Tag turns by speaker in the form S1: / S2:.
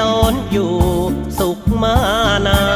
S1: ลอนอยู่สุขมานาน